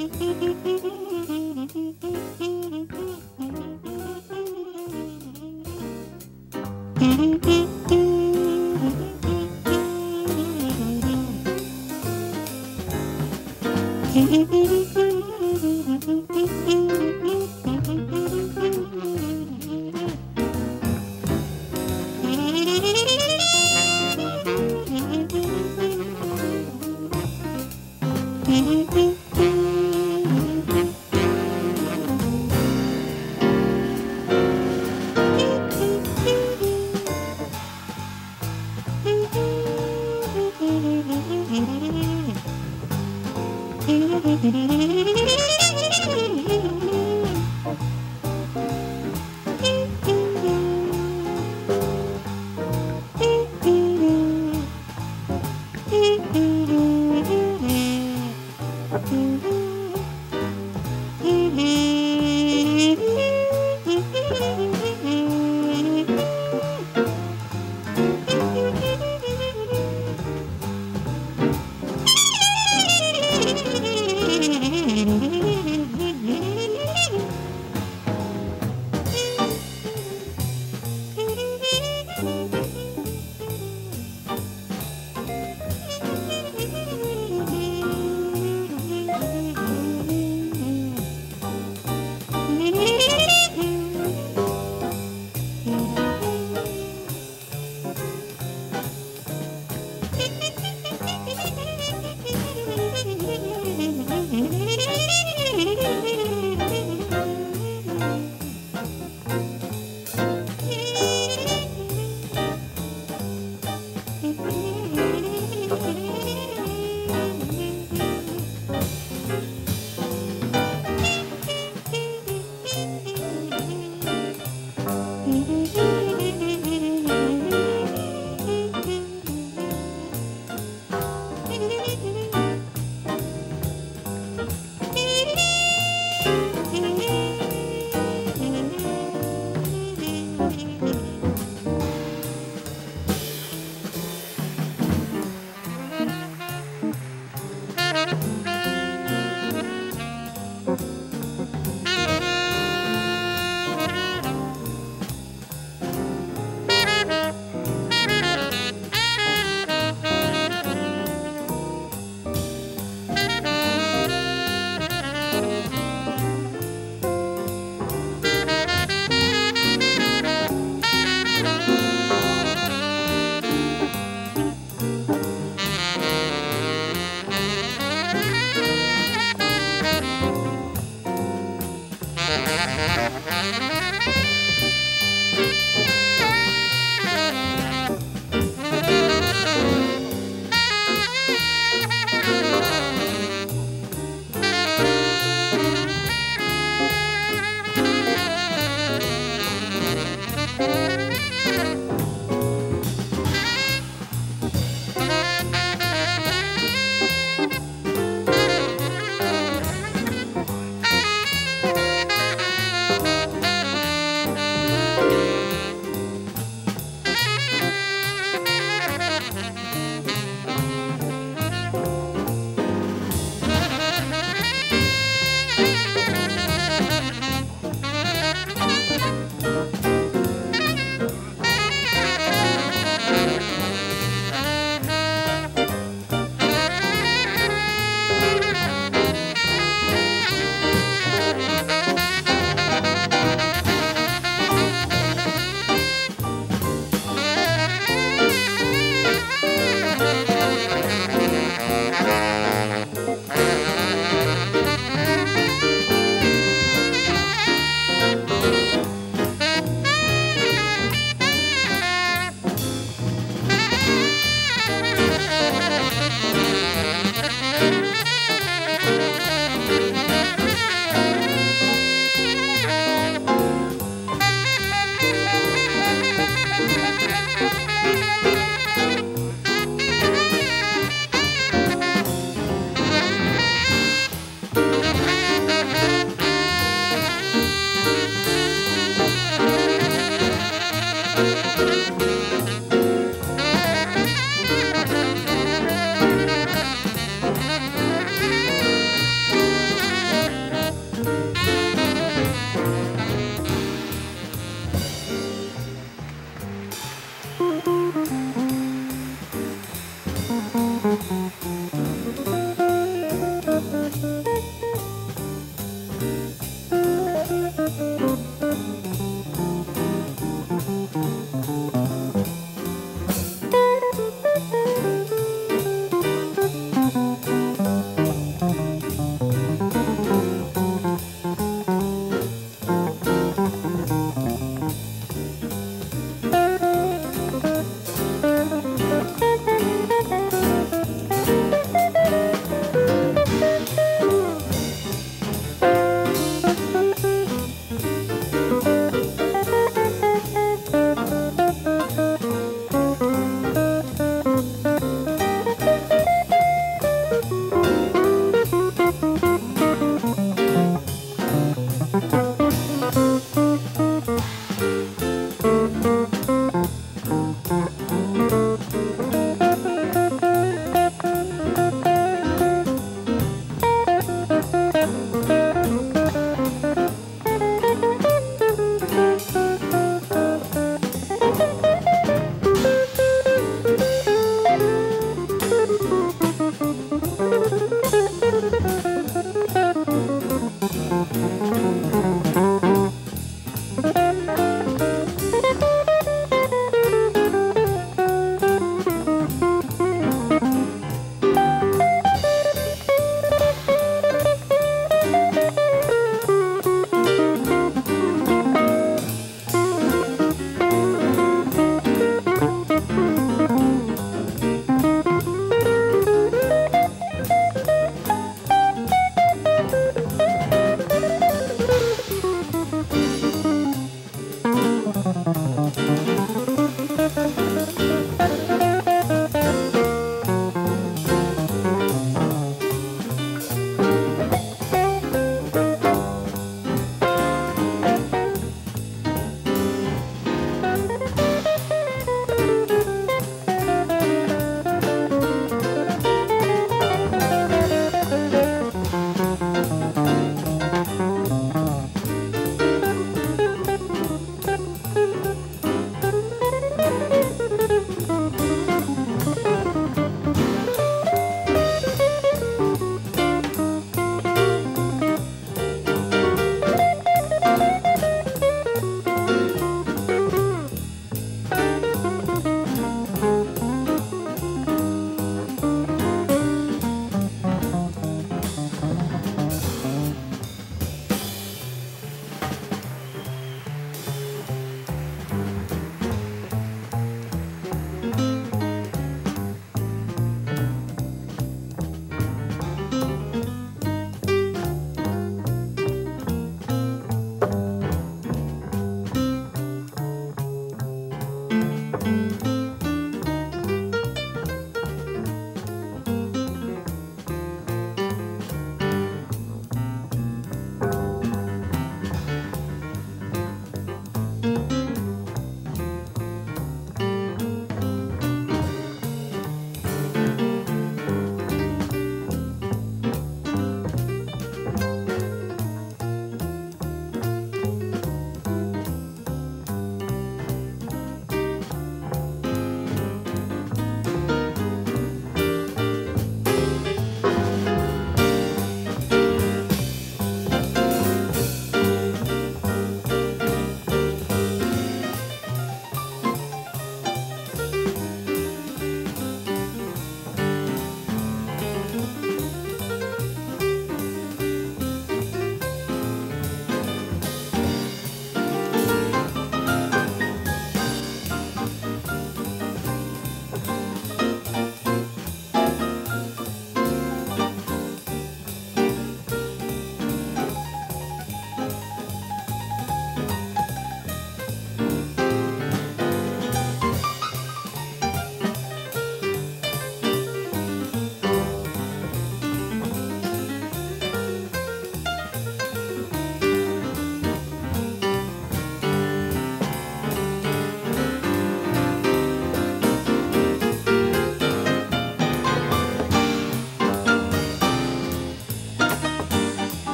Mm-hmm.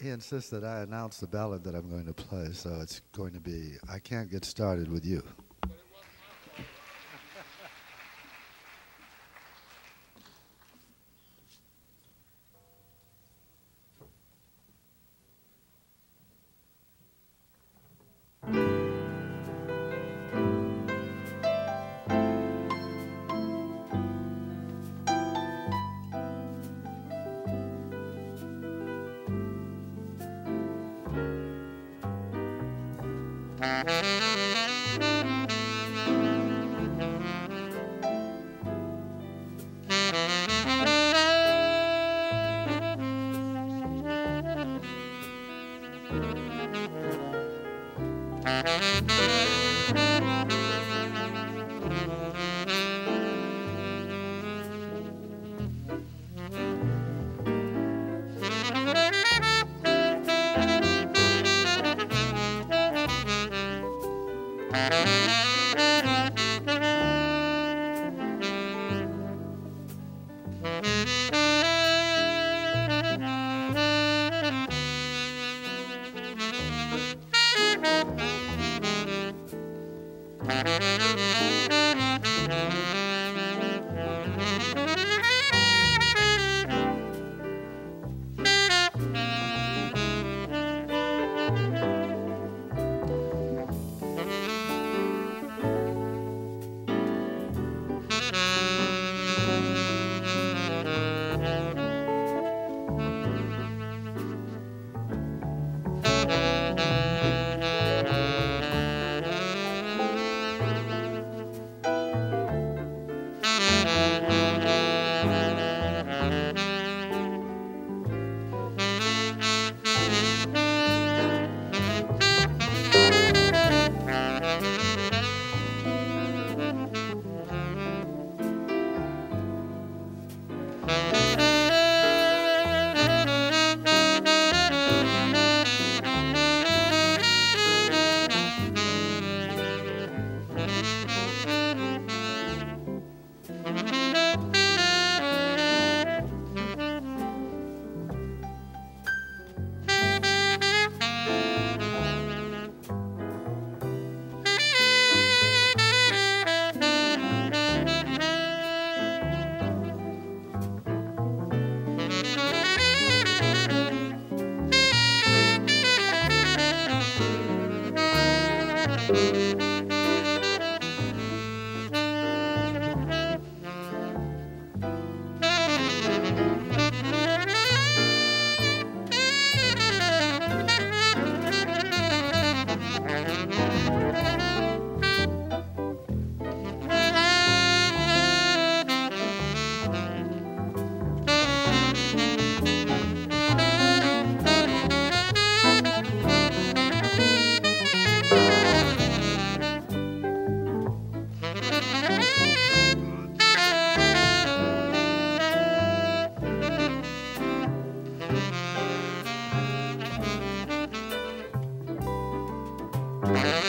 he insists that I announce the ballad that I'm going to play, so it's going to be I Can't Get Started with You. Bye.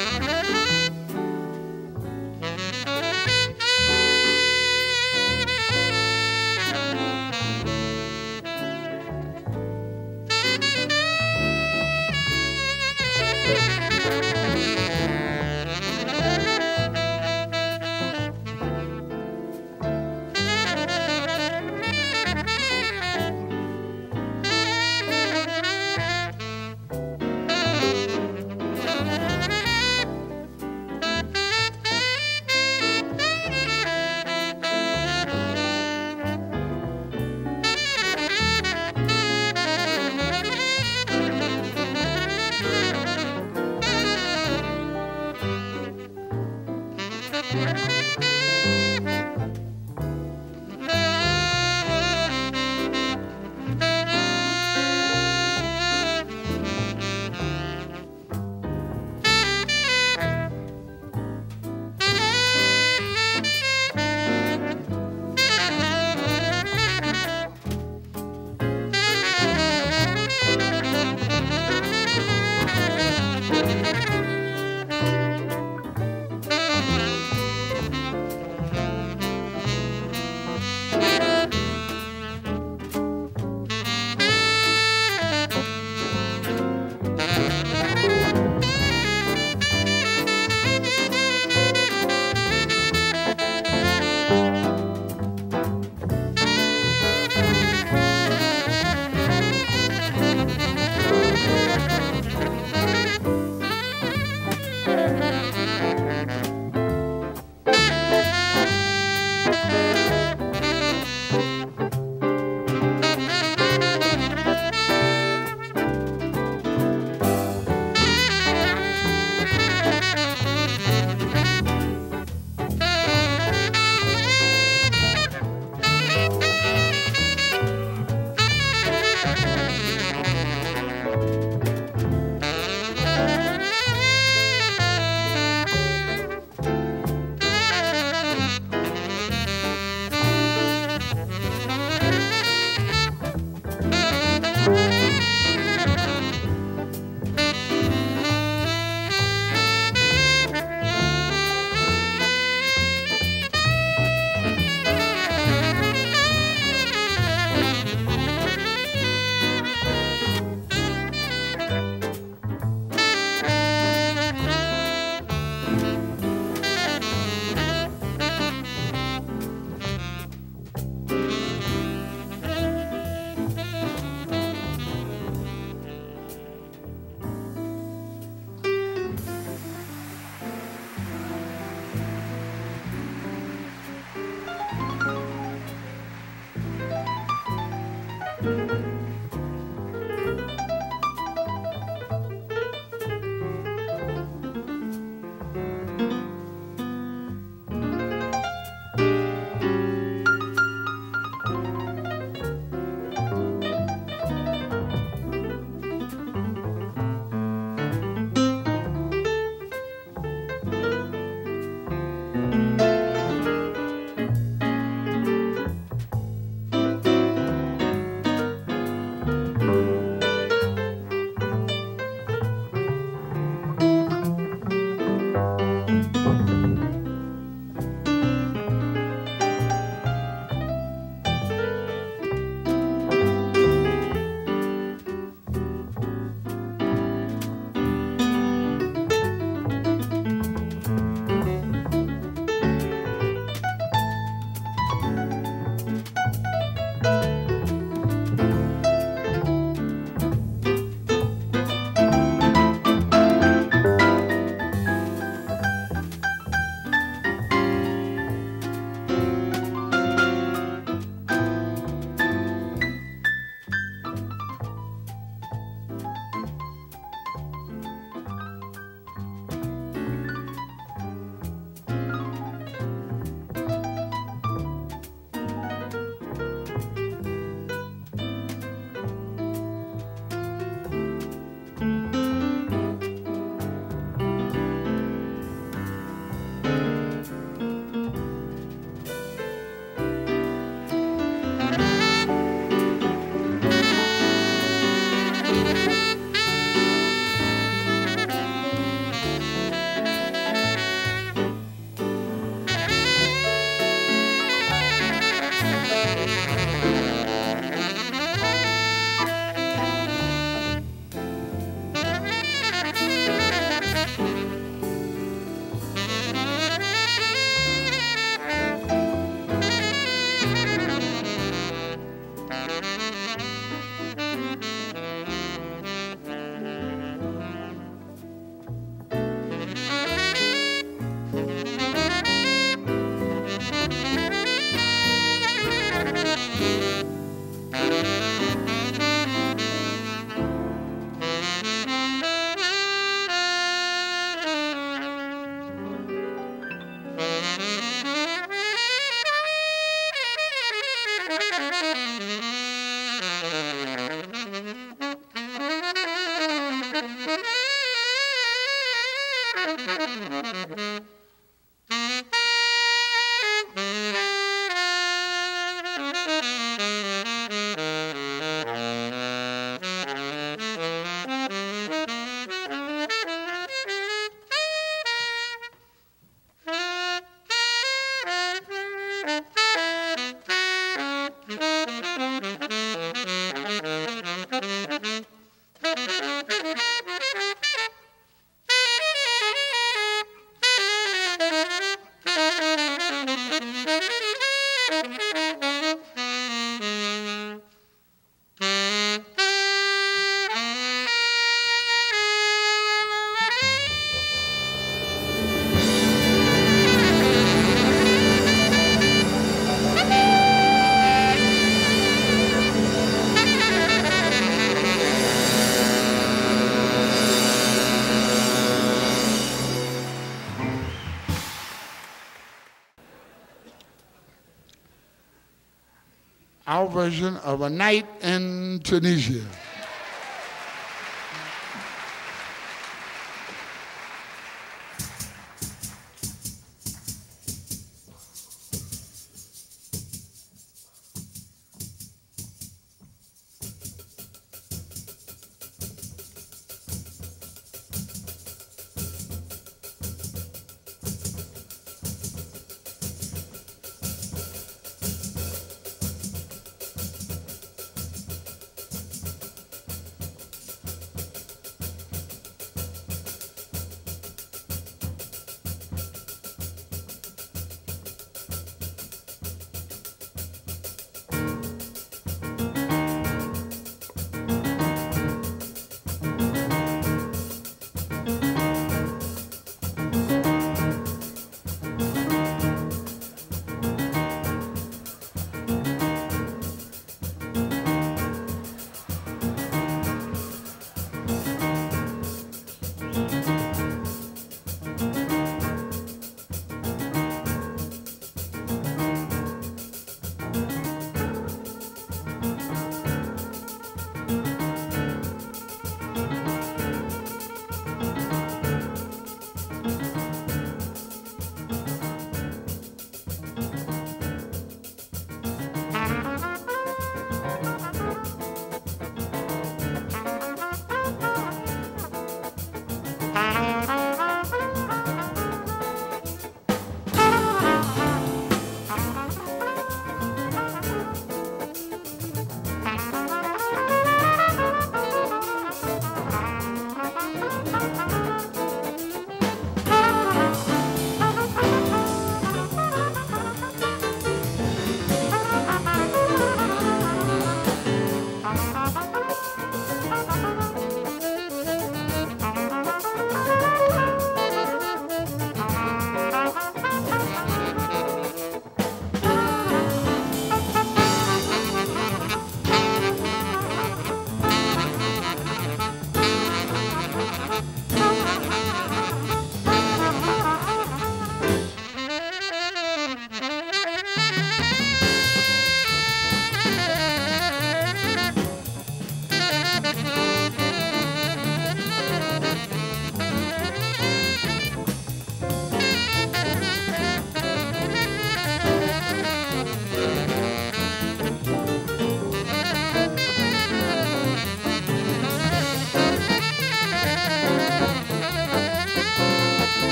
Our version of A Night in Tunisia.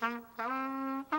Thank you.